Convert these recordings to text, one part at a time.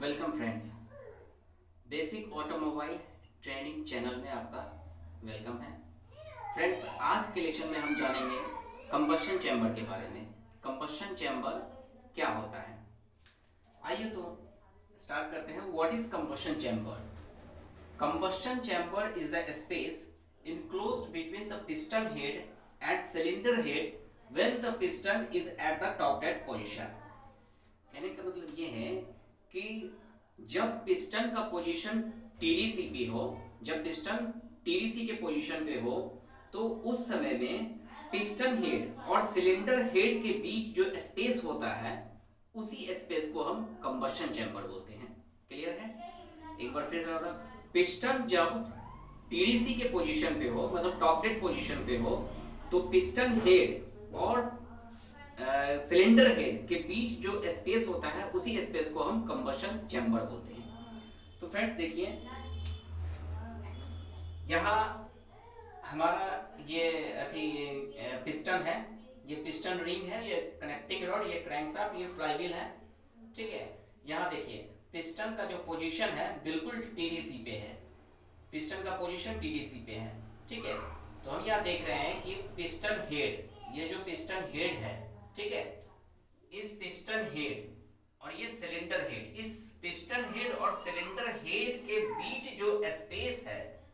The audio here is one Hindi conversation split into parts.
Welcome friends basic automobile training channel में आपका वेलकम है। फ्रेंड्स आज के लेक्चर में हम जानेंगे कंबशन चैम्बर के बारे में। कंबशन चैम्बर क्या होता है? आइए तो स्टार्ट करते हैं। What is combustion chamber combustion chamber is the space enclosed between the piston head and cylinder head when the piston is at the top dead position कहने का मतलब ये है कि जब पिस्टन का पोजीशन टीडीसी पे हो, जब पिस्टन टीडीसी के पोजीशन पे हो तो उस समय में पिस्टन हेड और सिलेंडर हेड के बीच जो स्पेस होता है, उसी स्पेस को हम कंबशन चैम्बर बोलते हैं। क्लियर है? एक बार फिर पिस्टन जब टीडीसी के पोजीशन पे हो मतलब टॉप डेड पोजीशन पे हो तो पिस्टन हेड और सिलेंडर हेड के बीच जो स्पेस होता है, उसी स्पेस को हम कंबशन चैम्बर बोलते हैं। तो फ्रेंड्स देखिए, यहाँ हमारा ये ये पिस्टन है, ये पिस्टन रिंग है, ये कनेक्टिंग रॉड ये क्रैंकशाफ्ट ये फ्लाईव्हील है, ठीक है? यहाँ देखिए पिस्टन का जो पोजीशन है, बिल्कुल टीडीसी पे है। पिस्टन का पोजीशन टीडीसी पे है, ठीक है? तो हम यहाँ देख रहे हैं कि पिस्टन हेड ये जो पिस्टन हेड है ठीक है? इस पिस्टन हेड और ये सिलेंडर हेड इस पिस्टन हेड और सिलेंडर हेड के बीच जो स्पेस है,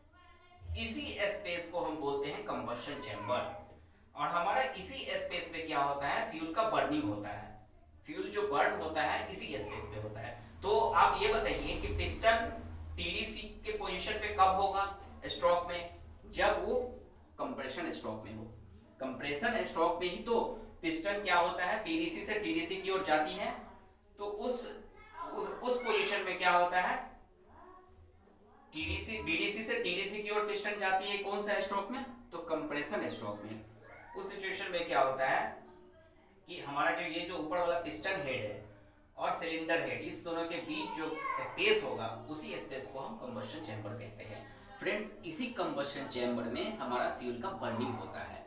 इसी स्पेस को हम बोलते हैं कंबशन चैम्बर और हमारा इसी स्पेस पे क्या होता है? फ्यूल का बर्निंग होता है. फ्यूल जो बर्न होता है, इसी स्पेस पे होता है. तो आप ये बताइए कि पिस्टन टीडीसी के पोजीशन पे कब होगा? स्ट्रोक में? जब वो कंप्रेशन स्ट्रोक में हो. कंप्रेशन स्ट्रोक में ही तो पिस्टन क्या होता है? पीडीसी से टीडीसी की ओर जाती है। तो उस उस पोजीशन में क्या होता है? टीडीसी बीडीसी से टीडीसी की ओर पिस्टन जाती है कौन सा स्ट्रोक में? तो कंप्रेशन स्ट्रोक में। उस सिचुएशन में क्या होता है कि हमारा जो ये जो ऊपर वाला पिस्टन हेड है और सिलेंडर हेड इस दोनों के बीच जो स्पेस होगा, उसी स्पेस को हम कंबशन चैम्बर कहते हैं। फ्रेंड्स इसी कंबशन चैम्बर में हमारा फ्यूल का बर्निंग होता है।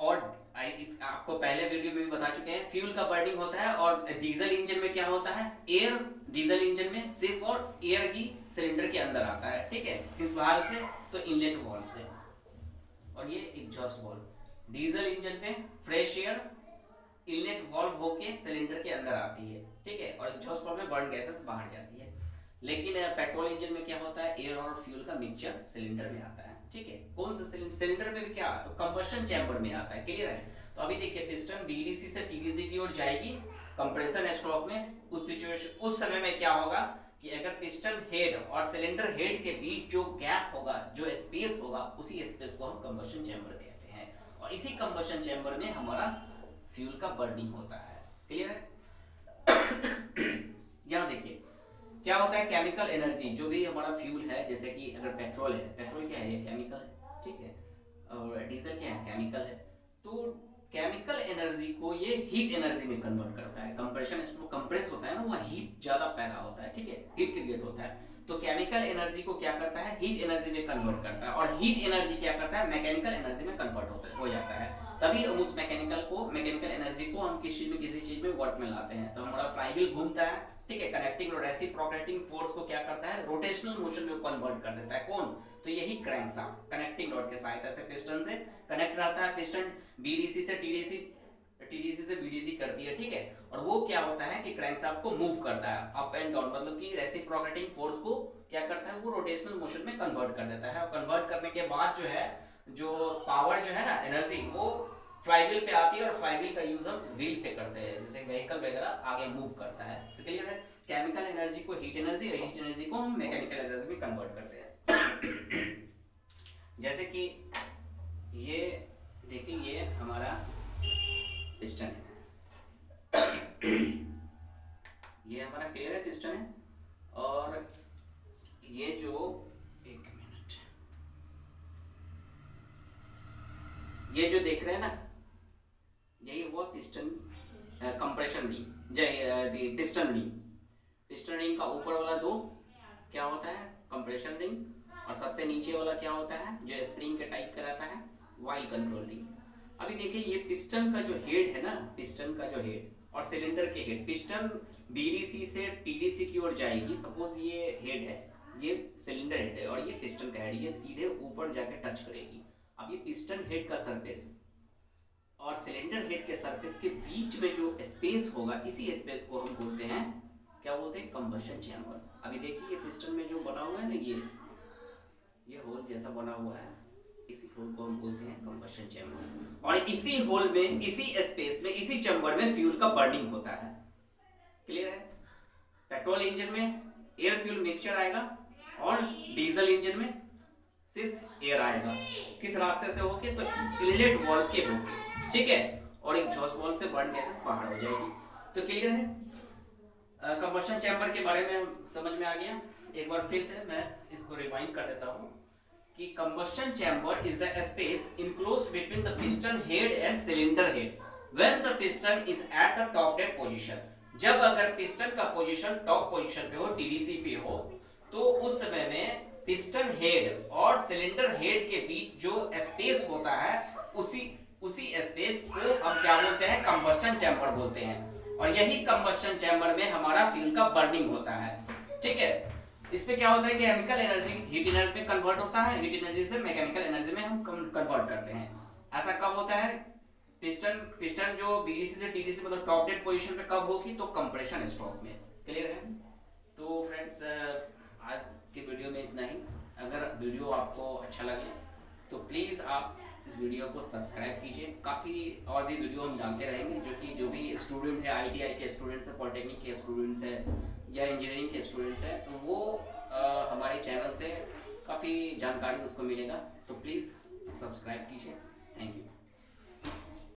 और इस, आपको पहले वीडियो में भी बता चुके हैं फ्यूल का बर्निंग होता है और डीजल इंजन में क्या होता है? एयर डीजल इंजन में सिर्फ़ और एयर ही सिलेंडर के अंदर आता है, ठीक है? किस वाल्व से तो इनलेट वॉल्व से। और ये एग्जॉस्ट वाल्व डीजल इंजन में फ्रेश एयर इनलेट वॉल्व होके सिलेंडर के अंदर आती है, ठीक है? और एग्जॉस्ट वॉल्व में बर्न गैसेस बाहर जाती है। लेकिन पेट्रोल इंजन में क्या होता है? एयर और फ्यूल का मिक्सचर सिलेंडर में आता है, ठीक है? कौन सा सिलेंडर में भी क्या तो कंबशन चैम्बर में आता है, क्लियर है? तो अभी देखिए, पिस्टन बीडीसी से टीडीसी की ओर जाएगी, कंप्रेशन स्ट्रोक में, उस सिचुएशन, उस समय में क्या होगा कि अगर पिस्टन हेड और सिलेंडर हेड के बीच जो गैप होगा, जो स्पेस होगा, उसी स्पेस को हम कंबशन चैम्बर कहते हैं। और इसी कंबशन चैम्बर में हमारा फ्यूल का बर्निंग होता है, क्लियर है? क्या होता है केमिकल एनर्जी जो भी हमारा फ्यूल है, जैसे कि अगर पेट्रोल है पेट्रोल क्या है? ये केमिकल है, ठीक है? और डीजल क्या है? केमिकल है। तो केमिकल एनर्जी को ये हीट एनर्जी में कन्वर्ट करता है। कंप्रेशन इसमें कंप्रेस होता है ना वो हीट ज़्यादा पैदा होता है, ठीक है? हीट क्रिएट होता है। तो केमिकल एनर्जी को क्या करता है? हीट एनर्जी में कन्वर्ट करता है। और हीट एनर्जी क्या करता है? मैकेनिकल एनर्जी में कन्वर्ट होता हो जाता है। तभी हम उस मैकेनिकल को मैकेनिकल एनर्जी को हम किसी में किसी चीज़ में वर्क में लाते हैं। तो हमारा फ्लाईव्हील घूमता है, ठीक है? कनेक्टिंग रेसिप्रोकेटिंग फोर्स को क्या करता है? रोटेशनल मोशन में कन्वर्ट कर देता है। कौन? तो यही क्रैंकशाफ्ट कनेक्टिंग रॉड के सहायता से पिस्टन से कनेक्ट रहता है पिस्टन बीडीसी से टीडीसी टीडीसी से बीडीसी करती है, ठीक है? और वो क्या होता है कि क्रैंकशाफ्ट को मूव करता है। अप एंड डाउन मतलब कि रेसिप्रोकेटिंग फोर्स को क्या करता है? वो रोटेशनल मोशन में कन्वर्ट कर देता है। और कन्वर्ट करने के बाद जो है, जो पावर जो है ना एनर्जी वो फ्लाईव्हील पे आती है और फ्लाईव्हील का यूज़ हम व्हील पे करते हैं। जैसे व्हीकल वगैरह आगे मूव करता है। तो क्लियर है? केमिकल एनर्जी को हीट एनर्जी और हीट एनर्जी को हम मैकेनिकल एनर्जी में कन्वर्ट करते हैं। जैसे कि ये, देखिए ये हमारा पिस्टन है। ये हमारा क्लियर है पिस्टन है? और ये जो, एक मिनट ये जो देख रहे हैं ना पिस्टन कंप्रेशन रिंग जय पिस्टन रिंग पिस्टन रिंग का ऊपर वाला दो, क्या होता है? कंप्रेशन रिंग और सबसे नीचे वाला क्या होता है? जो स्प्रिंग के टाइप का रहता है वाइल कंट्रोल रिंग अभी देखिए, ये पिस्टन का जो हेड है ना पिस्टन का जो हेड और सिलेंडर के हेड पिस्टन बीडीसी से टीडीसी की ओर जाएगी. सपोज़ ये हेड है, ये सिलेंडर हेड है, और ये पिस्टन का हेड ये सीधे ऊपर जाके टच करेगी. अब ये पिस्टन हेड का सरफेस और सिलेंडर हेड के सरफेस के बीच में जो स्पेस होगा, इसी स्पेस को हम बोलते हैं, क्या बोलते हैं? कंबशन चैम्बर अभी देखिए ये पिस्टन में जो बना हुआ है ना, ये ये होल जैसा बना हुआ है, इसी होल को हम बोलते हैं कंबशन चैम्बर और इसी होल में, इसी स्पेस में, इसी चैम्बर में फ्यूल का बर्निंग होता है. क्लियर है? पेट्रोल इंजन में एयर फ्यूल मिक्सचर आएगा और डीजल इंजन में सिर्फ़ एयर आएगा. किस रास्ते से होके? तो इनलेट वॉल्व के होके. ठीक है? और एक जॉस्ट वॉल्व से बर्न गैसेस बाहर हो जाएगी? तो क्लियर है? कंबशन चैम्बर के बारे में समझ में आ गया। एक बार फिर से मैं इसको रिवाइंड कर देता हूँ कि combustion chamber is the space enclosed between the piston head and cylinder head. When the piston is at the top dead position, जब अगर पिस्टन का पोजीशन टॉप पोजीशन पे हो टीडीसी पे हो तो उस समय में पिस्टन हेड और सिलेंडर हेड के बीच जो स्पेस होता है, उसी उसी स्पेस को हम क्या बोलते हैं? कंबस्टन चैम्बर बोलते हैं। और यही कंबस्टन चैम्बर में हमारा फ्यूल का बर्निंग होता है। ठीक है? इसमें क्या होता है? केमिकल एनर्जी हीट एनर्जी में कन्वर्ट होता है। हीट एनर्जी से मैकेनिकल एनर्जी में हम कन्वर्ट करते हैं। ऐसा कब होता है? पिस्टन पिस्टन जो बीडीसी से टीडीसी मतलब टॉप डेड पोजीशन पे कब होगी? तो कंप्रेशन स्ट्रोक में। क्लियर है? तो फ्रेंड्स आज के वीडियो में इतना ही। अगर वीडियो आपको अच्छा लगे तो प्लीज़ आप इस वीडियो को सब्सक्राइब कीजिए। काफ़ी और भी वीडियो हम डालते रहेंगे जो कि जो भी स्टूडेंट है आईटीआई के स्टूडेंट्स है पॉलिटेक्निक के स्टूडेंट्स है या इंजीनियरिंग के स्टूडेंट्स हैं तो वो आ, हमारे चैनल से काफ़ी जानकारी उसको मिलेगा। तो प्लीज़ सब्सक्राइब कीजिए। Thank you